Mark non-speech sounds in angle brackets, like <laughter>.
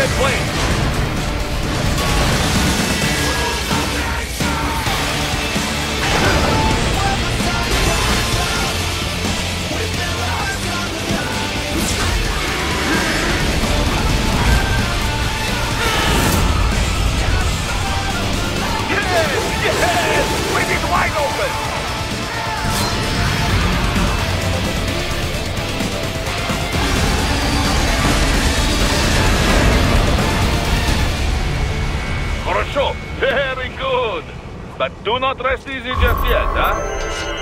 dead blade. Yeah! <laughs> Very good. But do not rest easy just yet, huh?